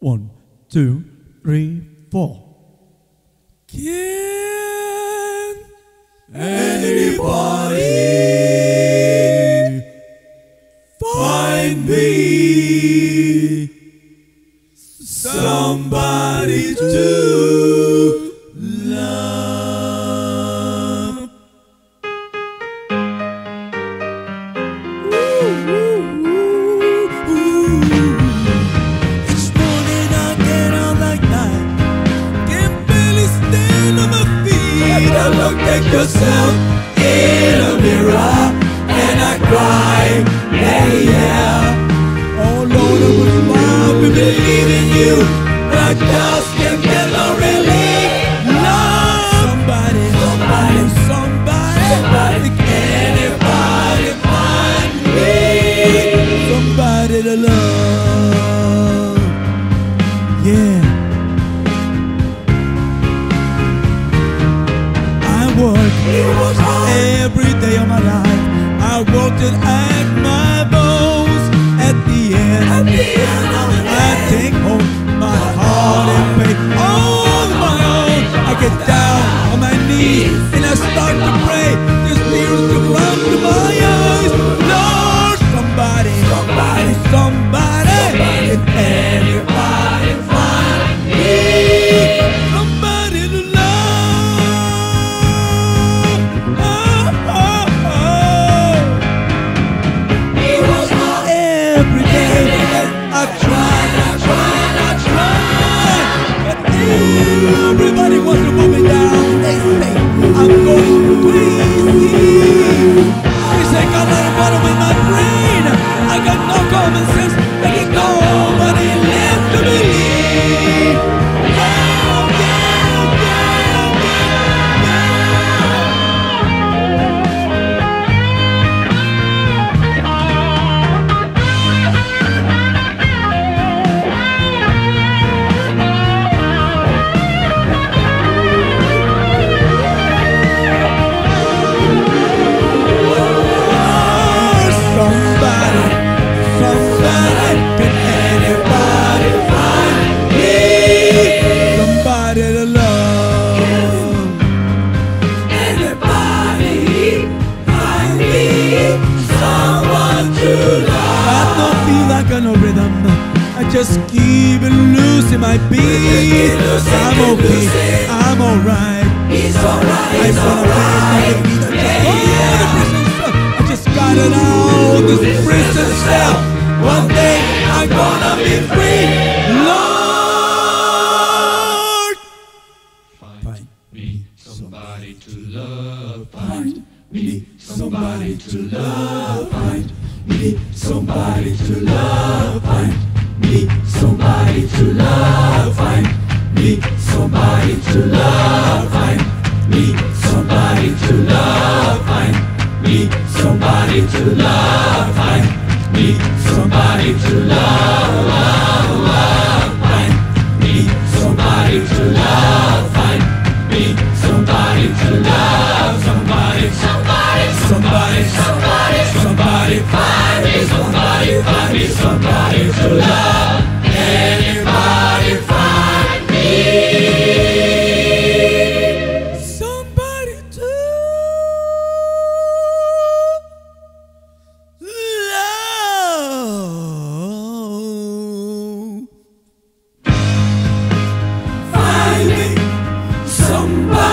One, two, three, four. Can anybody find me somebody to yourself every day of my life. I worked it at my bones. At the end, I take home my heart and all my own. I get down on my knees and I start to pray. There's tears just keep it loose in my beat. I'm okay, I'm alright. He's alright. I wanna finish my defeat. Oh, the prison cell. I just got it out. This prison cell. One day I'm gonna be free. Lord, Find me somebody to love. Find me somebody to love. Find me somebody to love. Find me somebody to love. Find me somebody to love. Find me somebody to love. Find me somebody to love. Find me somebody to. Love, somebody to love. Anybody find me? Somebody to love. Find me somebody.